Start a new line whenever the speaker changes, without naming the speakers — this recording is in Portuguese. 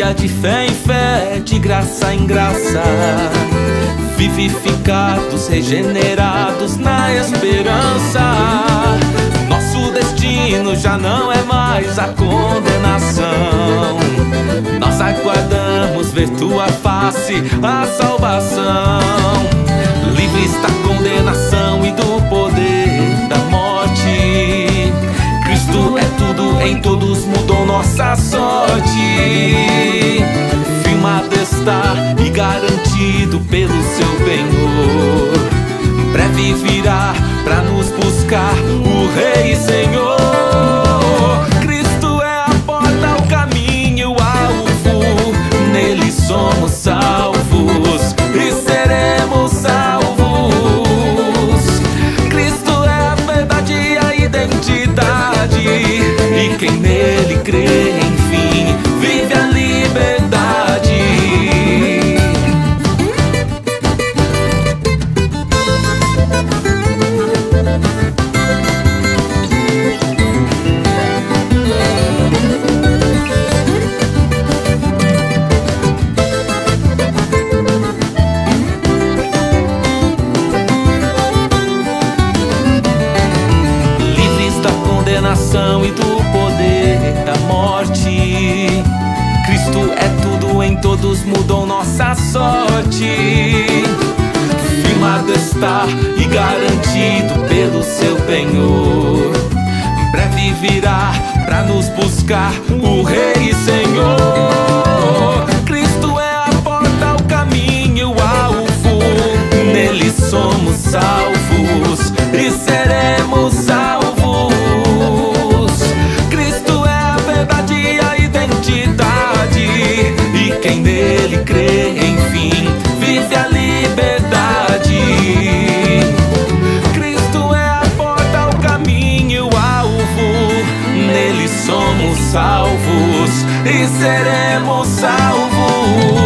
dia de fé em fé, de graça em graça. Vivificados, regenerados na esperança. Nosso destino já não é mais a condenação. Nós aguardamos ver tua face, a salvação. Está e garantido pelo seu penhor. Breve virá pra nos buscar nossa sorte. Firmado está e garantido pelo seu penhor. Breve virá pra nos buscar o Rei Senhor. salvos e seremos salvos.